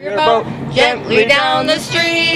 Your boat gently down the street.